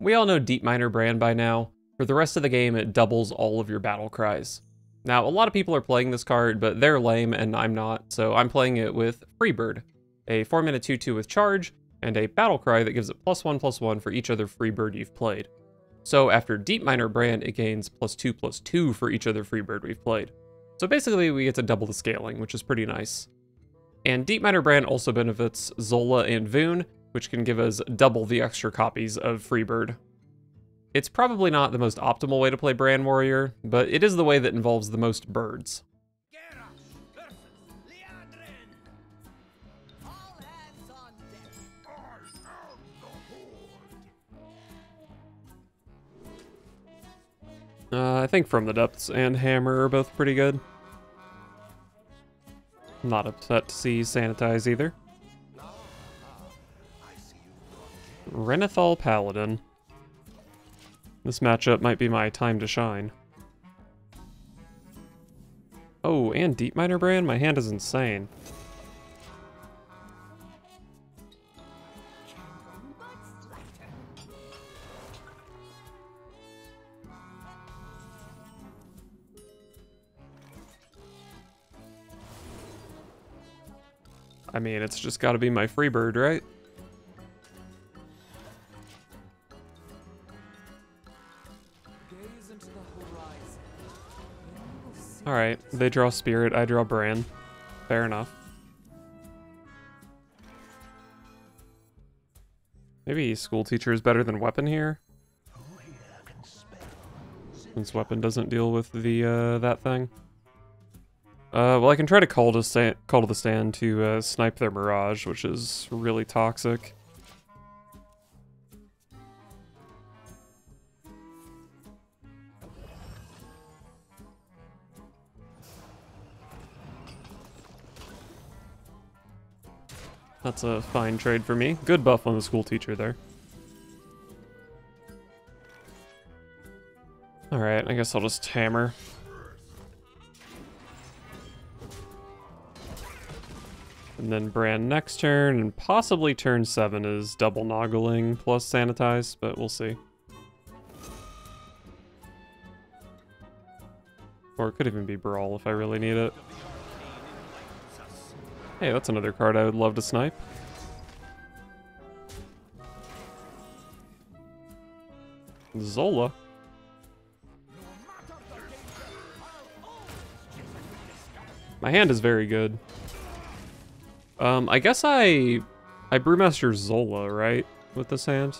We all know Deepminer Brann by now. For the rest of the game, it doubles all of your battle cries. Now, a lot of people are playing this card, but they're lame and I'm not, so I'm playing it with Freebird, a 4 mana 2-2 with charge, and a battle cry that gives it plus 1 plus 1 for each other Freebird you've played. So after Deepminer Brann, it gains plus 2 plus 2 for each other Freebird we've played. So basically, we get to double the scaling, which is pretty nice. And Deepminer Brann also benefits Zola and Voon, which can give us double the extra copies of Freebird. It's probably not the most optimal way to play Brann Warrior, but it is the way that involves the most birds. Uh, I think From the Depths and Hammer are both pretty good. Not upset to see Sanitize either. Renathal Paladin. This matchup might be my time to shine. Oh, and Deepminer Brann? My hand is insane. I mean, it's just gotta be my Freebird, right? Alright, they draw Spirit, I draw Brann. Fair enough. Maybe School Teacher is better than Weapon here? Since Weapon doesn't deal with the, uh, that thing. Uh, well, I can try to call to call to the stand to uh, snipe their Mirage, which is really toxic. That's a fine trade for me. Good buff on the school teacher there. Alright, I guess I'll just hammer. And then Brann next turn, and possibly turn 7 is double noggling plus sanitize, but we'll see. Or it could even be Brawl if I really need it. Hey, that's another card I would love to snipe. Zola. My hand is very good. Um, I guess I... I Brewmaster Zola, right? With this hand?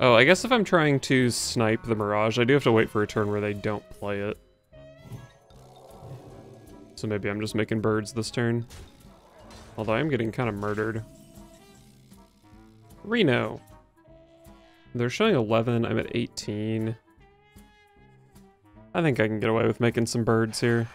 Oh, I guess if I'm trying to snipe the Mirage, I do have to wait for a turn where they don't play it. So maybe I'm just making birds this turn. Although I am getting kind of murdered. Reno. They're showing 11, I'm at 18. I think I can get away with making some birds here.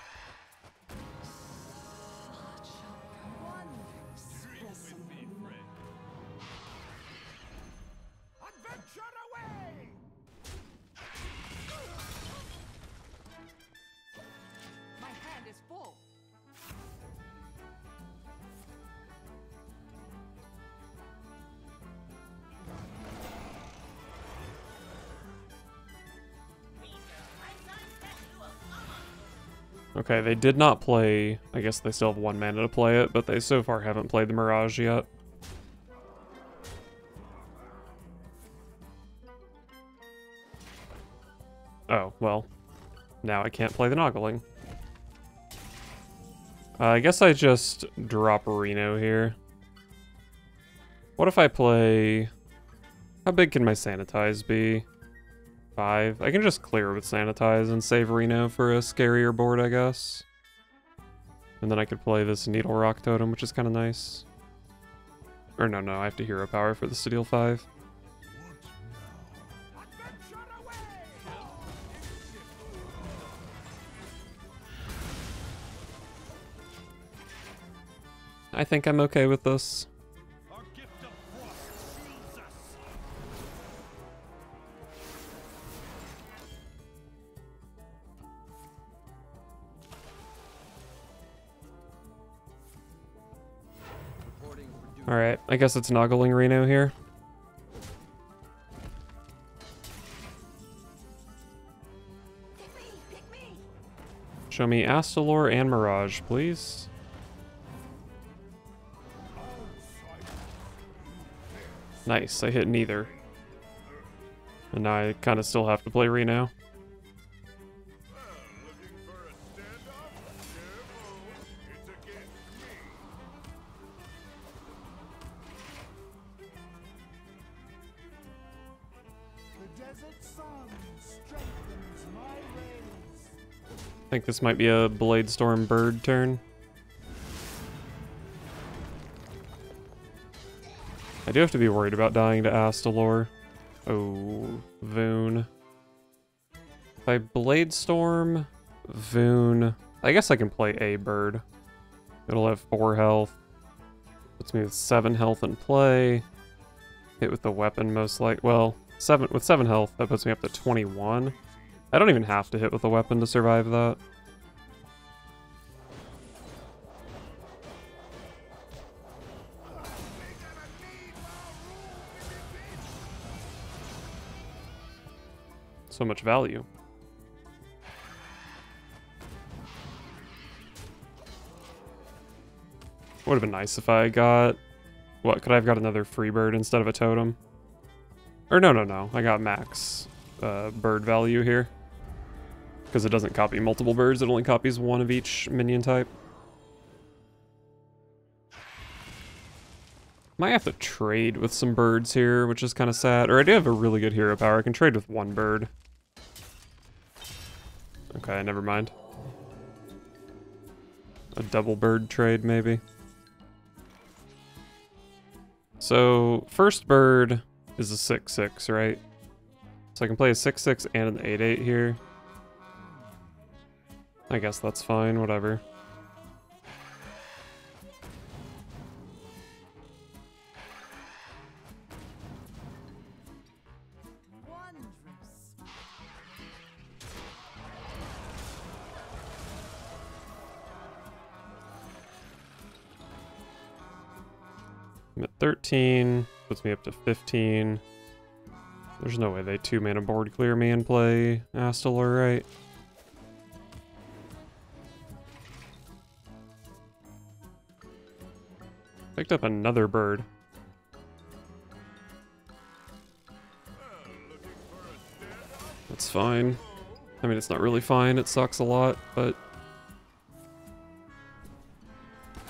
Okay, they did not play... I guess they still have one mana to play it, but they so far haven't played the Mirage yet. Oh, well. Now I can't play the Noggling. Uh, I guess I just drop Reno here. What if I play... How big can my Sanitize be? Five. I can just clear with Sanitize and save Reno for a scarier board, I guess. And then I could play this Needlerock Totem, which is kind of nice. Or no, no, I have to Hero Power for the deal 5. I think I'm okay with this. Alright, I guess it's Noggling Reno here. Show me Astalor and Mirage, please. Nice, I hit neither. And now I kind of still have to play Reno. This might be a Bladestorm bird turn. I do have to be worried about dying to Astalor. Oh, Voon. If I Bladestorm, Voon... I guess I can play a bird. It'll have 4 health. Puts me with 7 health in play. Hit with the weapon most like... Well, seven with 7 health, that puts me up to 21. I don't even have to hit with a weapon to survive that. So much value. Would have been nice if I got... What, could I have got another free bird instead of a totem? Or no, no, no. I got max uh, bird value here. Because it doesn't copy multiple birds, it only copies one of each minion type. Might have to trade with some birds here, which is kind of sad. Or I do have a really good hero power. I can trade with one bird. Okay, never mind. A double bird trade, maybe. So, first bird is a 6-6, right? So I can play a 6-6 and an 8-8 here. I guess that's fine, whatever. I'm at 13, puts me up to 15. There's no way they two mana board clear me and play Astalor, right? Picked up another bird. That's fine. I mean, it's not really fine. It sucks a lot, but...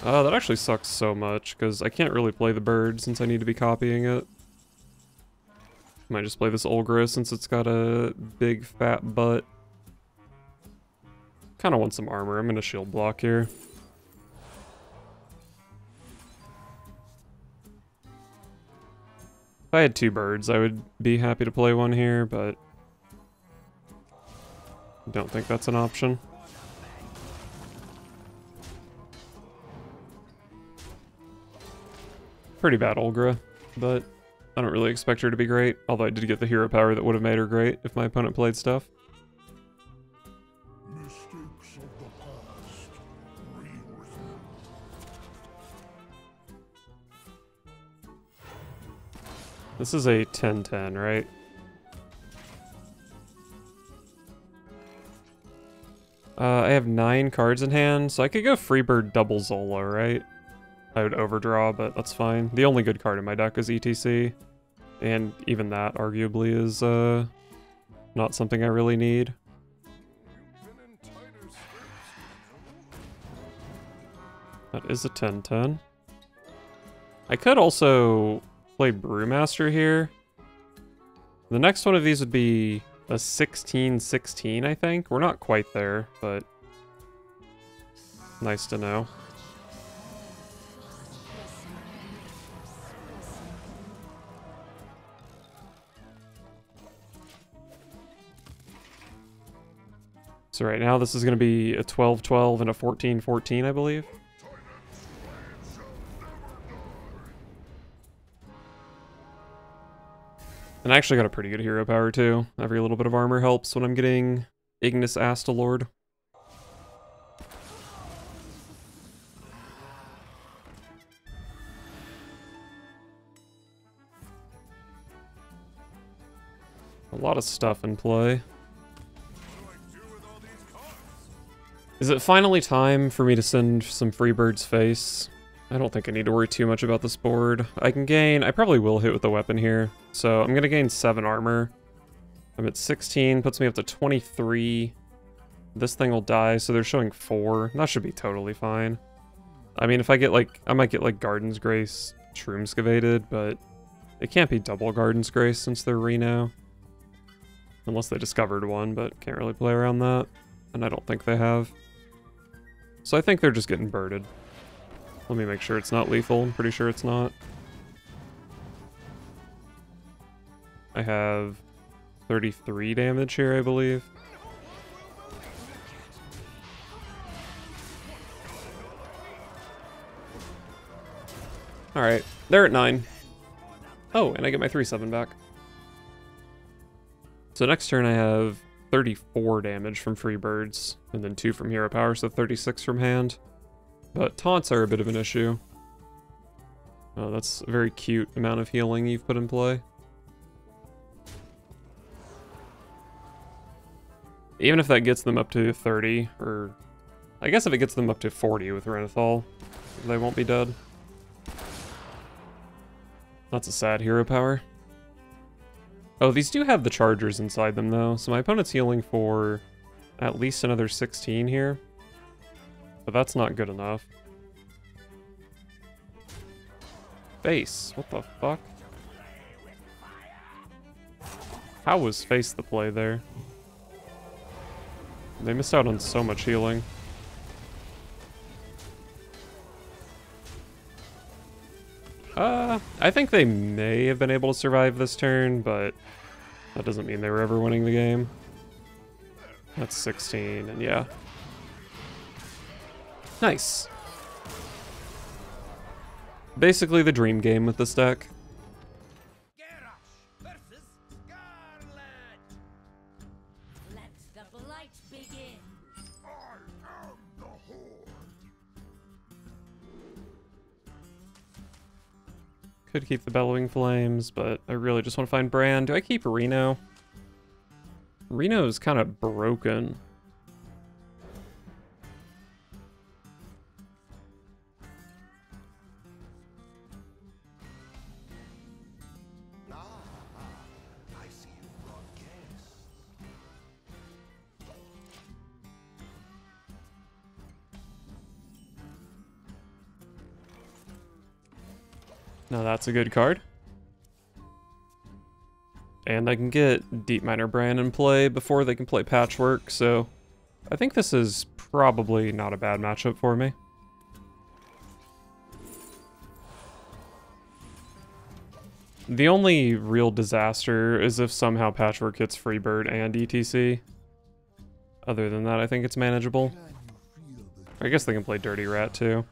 Uh, that actually sucks so much, because I can't really play the bird since I need to be copying it. Might just play this Olgra since it's got a big fat butt. Kind of want some armor. I'm gonna shield block here. If I had two birds, I would be happy to play one here, but... I don't think that's an option. Pretty bad Olgra, but I don't really expect her to be great, although I did get the hero power that would have made her great if my opponent played stuff. This is a 10-10, right? Uh, I have nine cards in hand, so I could go Freebird double Zola, right? I would overdraw, but that's fine. The only good card in my deck is ETC, and even that arguably is uh, not something I really need. That is a 10-10. I could also play Brewmaster here. The next one of these would be a 16-16, I think. We're not quite there, but nice to know. So right now this is going to be a 12-12 and a 14-14, I believe. And I actually got a pretty good hero power too. Every little bit of armor helps when I'm getting Ignis Astalord. A lot of stuff in play. Is it finally time for me to send some Freebird's face? I don't think I need to worry too much about this board. I can gain... I probably will hit with the weapon here. So I'm to gain 7 armor. I'm at 16, puts me up to 23. This thing will die, so they're showing 4. That should be totally fine. I mean, if I get, like... I might get, like, Garden's Grace Shroomscavated, but... It can't be double Garden's Grace since they're Reno. Unless they discovered one, but can't really play around that. And I don't think they have. So I think they're just getting birded. Let me make sure it's not lethal. I'm pretty sure it's not. I have 33 damage here, I believe. Alright, they're at 9. Oh, and I get my 3-7 back. So next turn I have 34 damage from free birds, and then 2 from hero power, so 36 from hand. But taunts are a bit of an issue. Oh, that's a very cute amount of healing you've put in play. Even if that gets them up to 30, or... I guess if it gets them up to 40 with Renathal, they won't be dead. That's a sad hero power. Oh, these do have the chargers inside them, though, so my opponent's healing for at least another 16 here. But that's not good enough. Face, what the fuck? How was face the play there? They missed out on so much healing. Uh, I think they may have been able to survive this turn, but that doesn't mean they were ever winning the game. That's 16, and yeah. Nice. Basically the dream game with this deck. Keep the Bellowing Flames, but I really just want to find Brann. Do I keep Reno? Reno is kind of broken. Now that's a good card. And I can get Deepminer Brann in play before they can play Patchwork, so I think this is probably not a bad matchup for me. The only real disaster is if somehow Patchwork hits Freebird and ETC. Other than that, I think it's manageable. I guess they can play Dirty Rat too.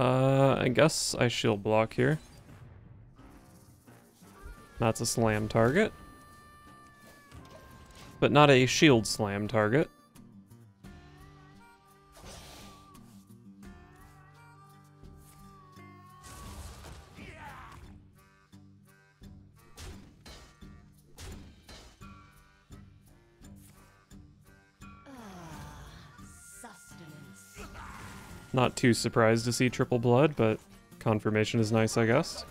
Uh, I guess I shield block here. That's a slam target. But not a shield slam target. Not too surprised to see triple blood, but confirmation is nice, I guess.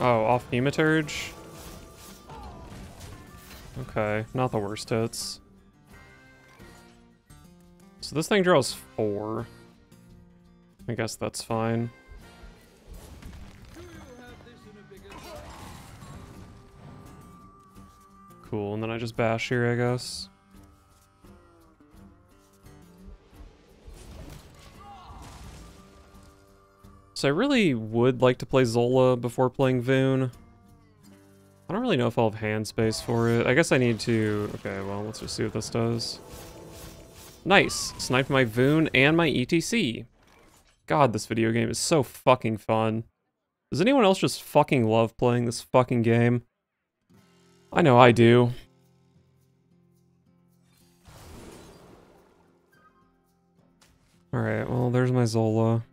Oh, off Hematurge? Okay, not the worst hits. So this thing draws four. I guess that's fine. Cool, and then I just bash here, I guess. So I really would like to play Zola before playing Voon. I don't really know if I'll have hand space for it. I guess I need to... Okay, well, let's just see what this does. Nice. Sniped my Voon and my ETC. God, this video game is so fucking fun. Does anyone else just fucking love playing this fucking game? I know I do. Alright, well, there's my Zola.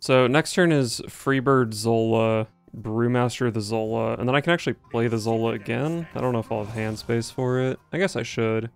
So next turn is Freebird Zola, Brewmaster the Zola, and then I can actually play the Zola again. I don't know if I'll have hand space for it. I guess I should.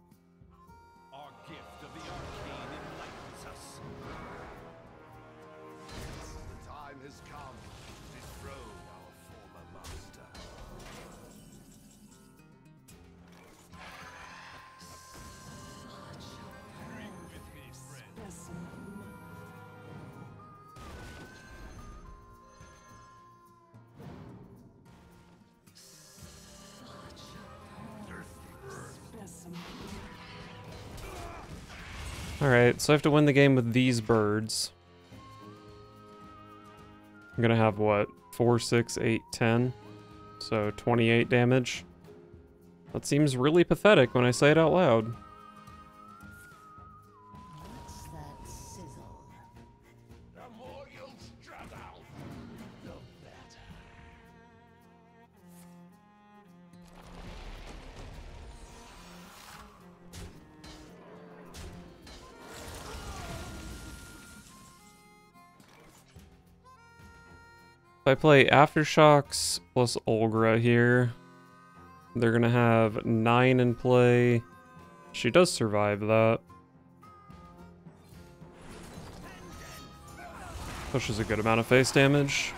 Alright, so I have to win the game with these birds. I'm gonna have, what, 4, 6, 8, 10? So 28 damage. That seems really pathetic when I say it out loud. If I play Aftershocks plus Olgra here, they're gonna have 9 in play. She does survive that. Pushes a good amount of face damage.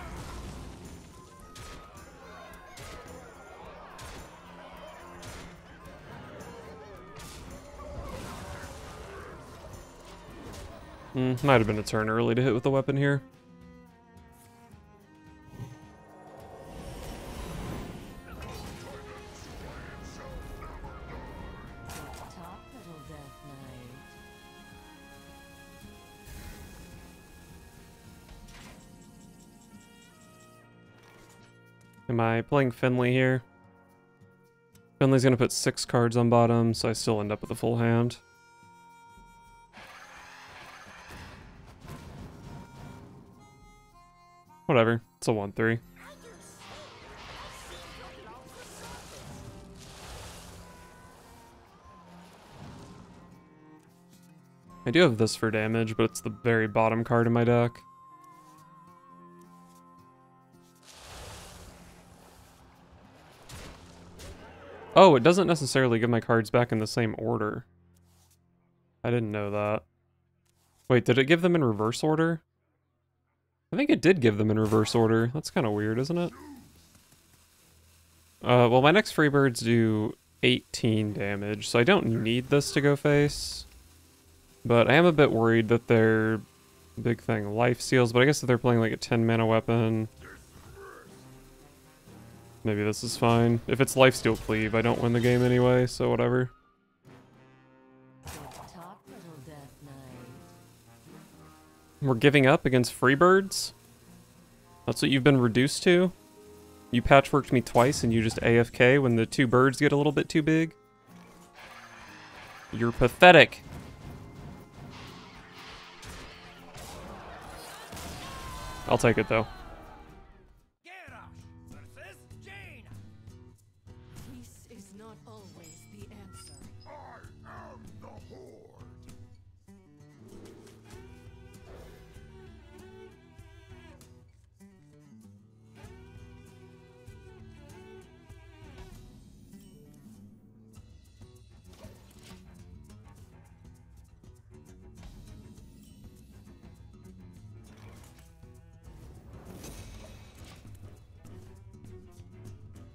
Mm, might have been a turn early to hit with the weapon here. Playing Finley here? Finley's gonna put six cards on bottom, so I still end up with a full hand. Whatever, it's a 1-3. I do have this for damage, but it's the very bottom card in my deck. Oh, it doesn't necessarily give my cards back in the same order. I didn't know that. Wait, did it give them in reverse order? I think it did give them in reverse order. That's kind of weird, isn't it? Uh, well, my next Freebirds do 18 damage, so I don't need this to go face. But I am a bit worried that their big thing life seals, but I guess if they're playing like a 10 mana weapon, Maybe this is fine. If it's lifesteal cleave, I don't win the game anyway, so whatever. We're giving up against Freebirds? That's what you've been reduced to? You patchworked me twice and you just AFK when the two birds get a little bit too big? You're pathetic. I'll take it though.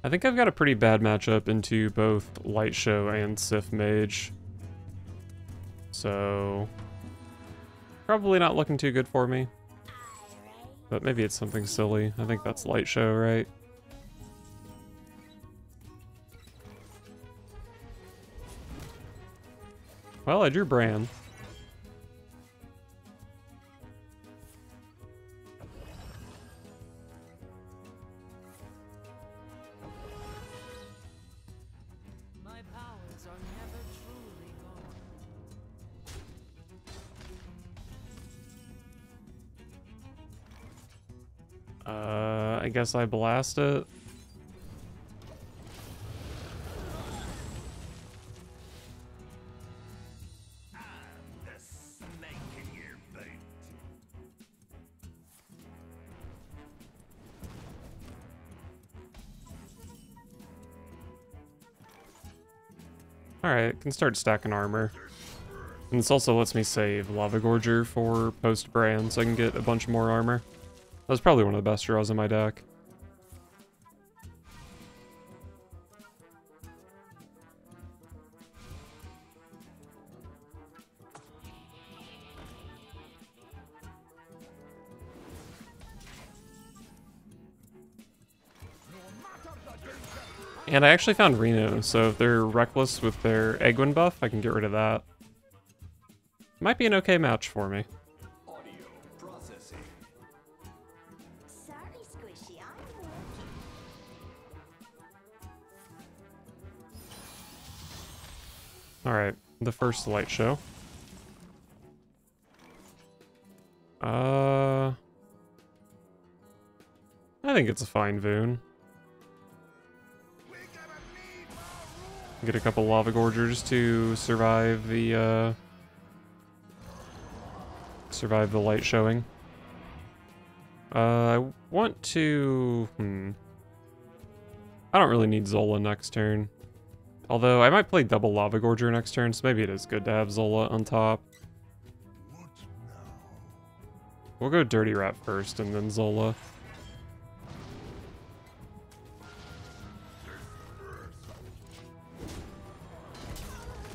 I think I've got a pretty bad matchup into both Light Show and Sif Mage. So... Probably not looking too good for me. But maybe it's something silly. I think that's Light Show, right? Well, I drew Brann. Uh, I guess I blast it. Alright, can start stacking armor. And this also lets me save Lava Gorger for post-brand, so I can get a bunch more armor. That was probably one of the best draws in my deck. And I actually found Reno, so if they're reckless with their Aegwynn buff, I can get rid of that. Might be an okay match for me. Alright, the first light show. Uh... I think it's a fine Voon. Get a couple Lava Gorgers to survive the, uh... Survive the light showing. Uh, I want to... Hmm. I don't really need Zola next turn. Although, I might play double Lava Gorger next turn, so maybe it is good to have Zola on top. We'll go Dirty Rat first, and then Zola.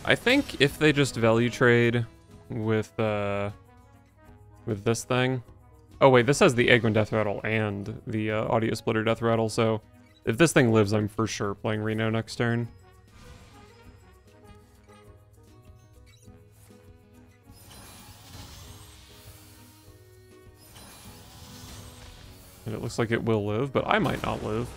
I think if they just value trade with uh with this thing. Oh wait, this has the Aegwynn Death Rattle and the uh, Audio Splitter Death Rattle, so if this thing lives, I'm for sure playing Reno next turn. And it looks like it will live, but I might not live.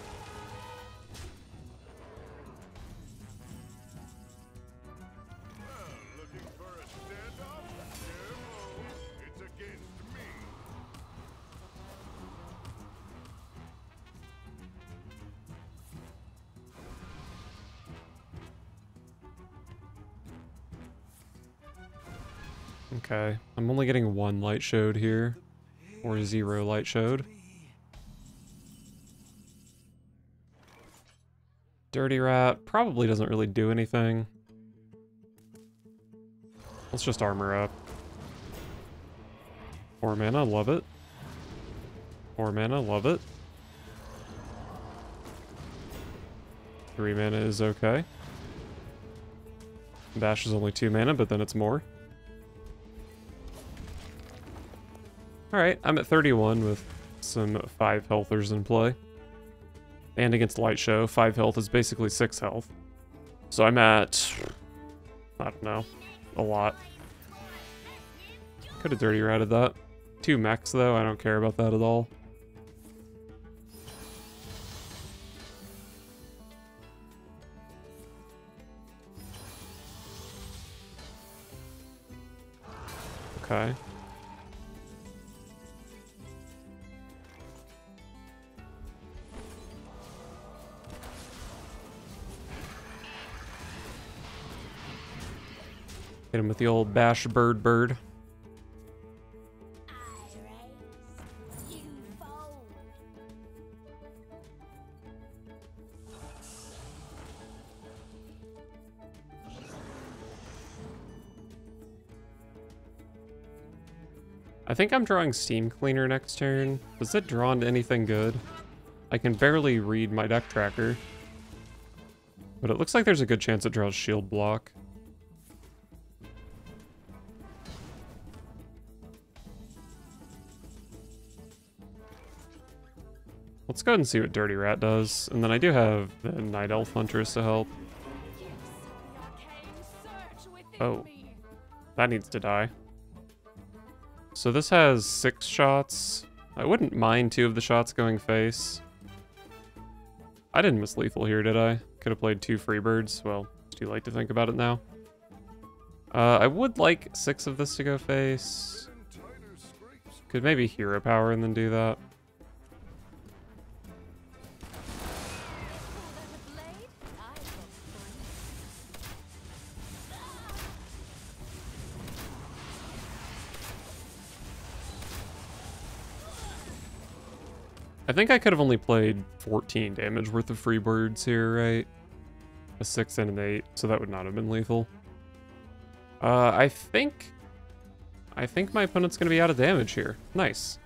Okay, I'm only getting one light showed here, or zero light showed. Dirty Rat probably doesn't really do anything. Let's just armor up. Four mana, love it. Four mana, love it. Three mana is okay. Bash is only two mana, but then it's more. Alright, I'm at 31 with some 5 healthers in play. And against Light Show, 5 health is basically 6 health. So I'm at... I don't know. A lot. Could have dirty ratted that. Two mechs though, I don't care about that at all. Okay. Him with the old bash bird bird. I think I'm drawing Steam Cleaner next turn. Was it drawn to anything good? I can barely read my deck tracker. But it looks like there's a good chance it draws Shield Block. Let's go ahead and see what Dirty Rat does. And then I do have the Night Elf Hunters to help. Oh. That needs to die. So this has six shots. I wouldn't mind two of the shots going face. I didn't miss lethal here, did I? Could have played two Freebirds. Well, it's too late to think about it now. Uh, I would like six of this to go face. Could maybe hero power and then do that. I think I could have only played 14 damage worth of free birds here, right? A 6 and an 8, so that would not have been lethal. Uh, I think... I think my opponent's going to be out of damage here. Nice.